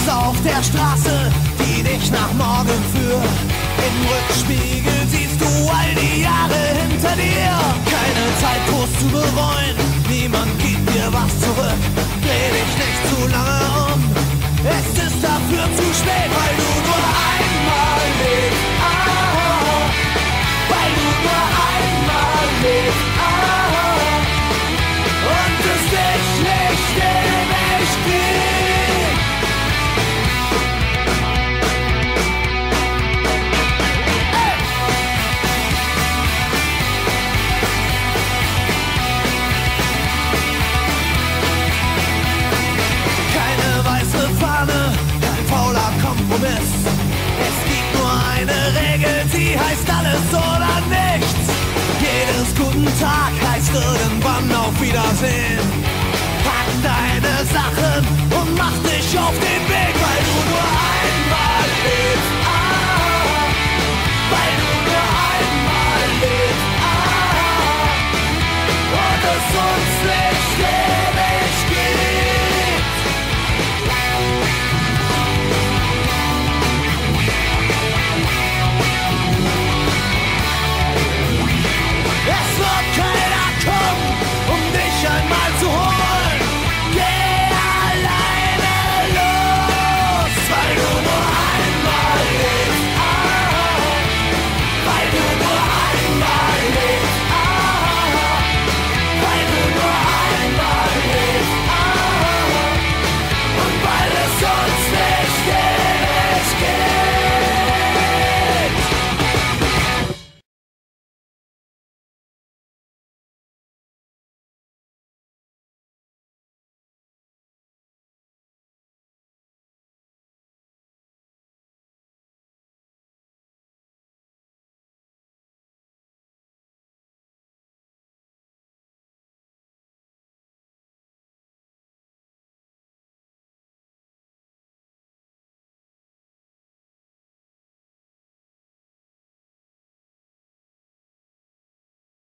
Straße auf der Straße, die dich nach morgen führt. Im Rückspiegel siehst du all die Jahre hinter dir. Keine Zeit groß zu bereuen Tag heißt irgendwann auf Wiedersehen.